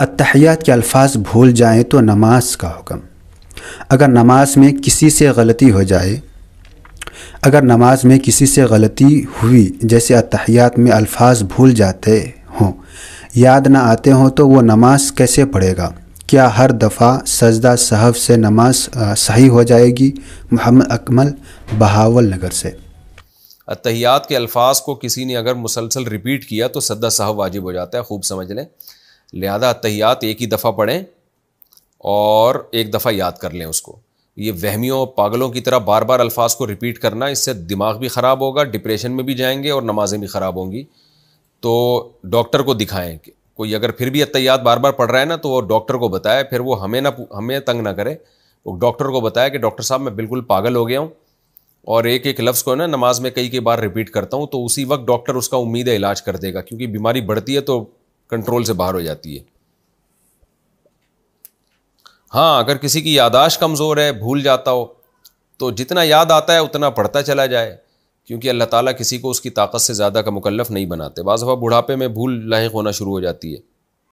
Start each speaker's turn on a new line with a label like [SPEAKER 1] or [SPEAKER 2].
[SPEAKER 1] अतहियात के अल्फाज भूल जाएँ तो नमाज़ का हुक्म। अगर नमाज़ में किसी से गलती हो जाए, अगर नमाज़ में किसी से गलती हुई, जैसे अतहियात में अल्फाज भूल जाते हों, याद ना आते हों तो वो नमाज़ कैसे पढ़ेगा? क्या हर दफ़ा सजदा सहब से नमाज़ सही हो जाएगी? मोहम्मद अकमल, बहावल नगर से।
[SPEAKER 2] अतहियात के अल्फाज को किसी ने अगर मुसलसल रिपीट किया तो सद्दा साहब वाजिब हो जाता है, खूब समझ लें। लिहाजा अतहियात एक ही दफ़ा पढ़ें और एक दफ़ा याद कर लें उसको। ये वहमियों पागलों की तरह बार बार अल्फाज को रिपीट करना, इससे दिमाग भी ख़राब होगा, डिप्रेशन में भी जाएँगे और नमाजें भी ख़राब होंगी। तो डॉक्टर को दिखाएँ कोई अगर फिर भी अतयात बार बार पढ़ रहा है ना तो वो डॉक्टर को बताए, फिर वो हमें ना हमें तंग ना करे। वो डॉक्टर को बताया कि, डॉक्टर साहब, मैं बिल्कुल पागल हो गया हूँ और एक एक लफ्ज़ को ना नमाज़ में कई कई बार रिपीट करता हूँ तो उसी वक्त डॉक्टर उसका उम्मीद है इलाज कर देगा, क्योंकि बीमारी बढ़ती है तो कंट्रोल से बाहर हो जाती है। हाँ अगर किसी की यादाश्त कमज़ोर है, भूल जाता हो तो जितना याद आता है, उतना पढ़ता चला जाए, क्योंकि अल्लाह ताला किसी को उसकी ताकत से ज़्यादा का मुकल्लफ़ नहीं बनाते। बाज़ बुढ़ापे में भूल लाक होना शुरू हो जाती है।